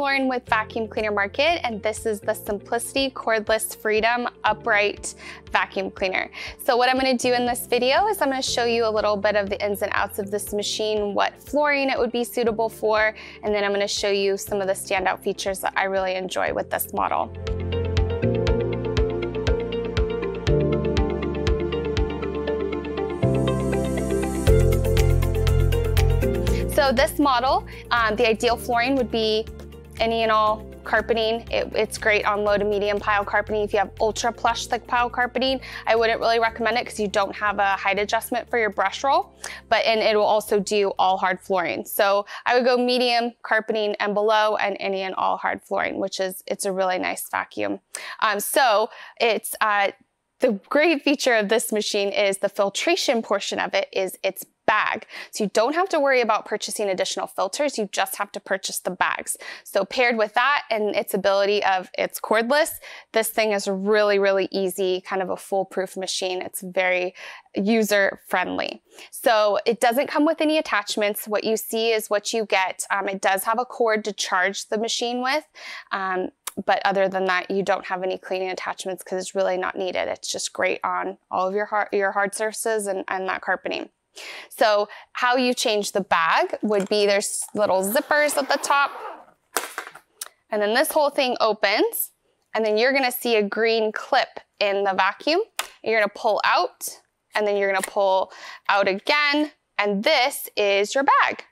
Lauren with Vacuum Cleaner Market, and this is the Simplicity Cordless Freedom Upright Vacuum Cleaner. So what I'm gonna do in this video is I'm gonna show you a little bit of the ins and outs of this machine, what flooring it would be suitable for, and then I'm gonna show you some of the standout features that I really enjoy with this model. So this model, um, the ideal flooring would be any and all carpeting. It, it's great on low to medium pile carpeting. If you have ultra plush thick pile carpeting, I wouldn't really recommend it because you don't have a height adjustment for your brush roll, but and it will also do all hard flooring. So I would go medium carpeting and below and any and all hard flooring, which is, it's a really nice vacuum. Um, so it's, uh, the great feature of this machine is the filtration portion of it is its bag. So you don't have to worry about purchasing additional filters, you just have to purchase the bags. So paired with that and its ability of it's cordless, this thing is really, really easy, kind of a foolproof machine. It's very user friendly. So it doesn't come with any attachments. What you see is what you get. Um, it does have a cord to charge the machine with. Um, but other than that, you don't have any cleaning attachments because it's really not needed. It's just great on all of your hard, your hard surfaces and, and that carpeting. So how you change the bag would be there's little zippers at the top, and then this whole thing opens, and then you're gonna see a green clip in the vacuum. You're gonna pull out, and then you're gonna pull out again, and this is your bag.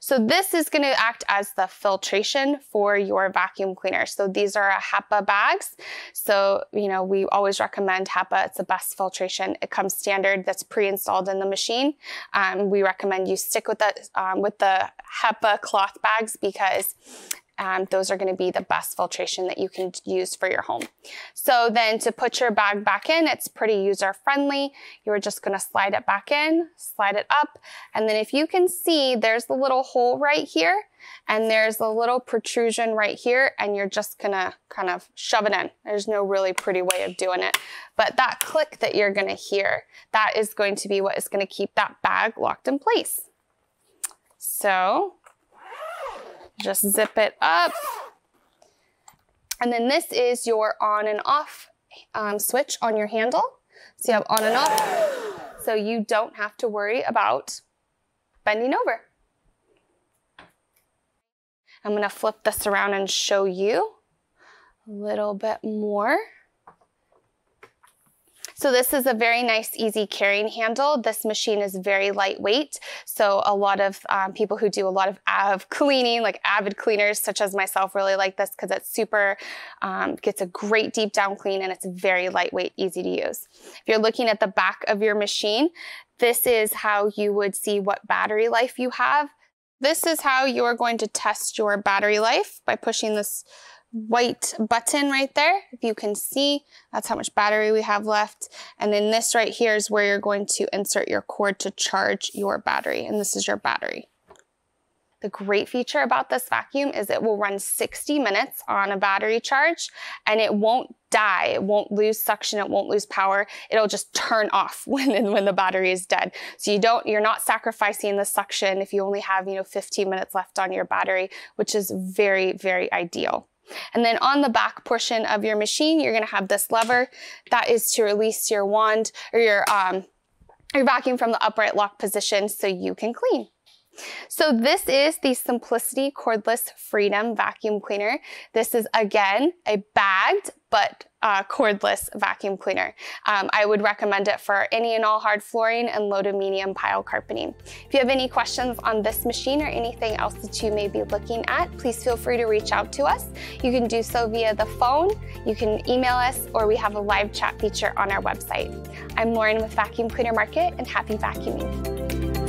So this is going to act as the filtration for your vacuum cleaner. So these are a HEPA bags. So, you know, we always recommend HEPA. It's the best filtration. It comes standard that's pre-installed in the machine. Um, we recommend you stick with that um, with the HEPA cloth bags because um, those are going to be the best filtration that you can use for your home. So then to put your bag back in, it's pretty user friendly. You're just going to slide it back in, slide it up. And then if you can see, there's the little hole right here and there's a little protrusion right here and you're just going to kind of shove it in. There's no really pretty way of doing it. But that click that you're going to hear, that is going to be what is going to keep that bag locked in place. So just zip it up. And then this is your on and off um, switch on your handle. So you have on and off. So you don't have to worry about bending over. I'm gonna flip this around and show you a little bit more. So this is a very nice, easy carrying handle. This machine is very lightweight. So a lot of um, people who do a lot of, av cleaning, like avid cleaners such as myself really like this because it's super, um, gets a great deep down clean and it's very lightweight, easy to use. If you're looking at the back of your machine, this is how you would see what battery life you have. This is how you're going to test your battery life by pushing this white button right there. If you can see, that's how much battery we have left. And then this right here is where you're going to insert your cord to charge your battery. And this is your battery. The great feature about this vacuum is it will run 60 minutes on a battery charge and it won't die. It won't lose suction. It won't lose power. It'll just turn off when, when the battery is dead. So you don't, you're not sacrificing the suction if you only have, you know, 15 minutes left on your battery, which is very, very ideal. And then on the back portion of your machine, you're gonna have this lever. That is to release your wand or your, um, your vacuum from the upright lock position so you can clean. So this is the Simplicity Cordless Freedom Vacuum Cleaner. This is again a bagged but uh, cordless vacuum cleaner. Um, I would recommend it for any and all hard flooring and low to medium pile carpeting. If you have any questions on this machine or anything else that you may be looking at, please feel free to reach out to us. You can do so via the phone, you can email us, or we have a live chat feature on our website. I'm Lauren with Vacuum Cleaner Market and happy vacuuming.